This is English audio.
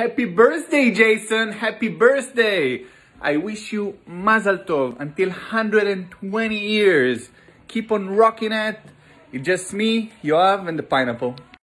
Happy birthday, Jason. Happy birthday. I wish you Mazal Tov until 120 years. Keep on rocking it. It's just me, Yoav, and the pineapple.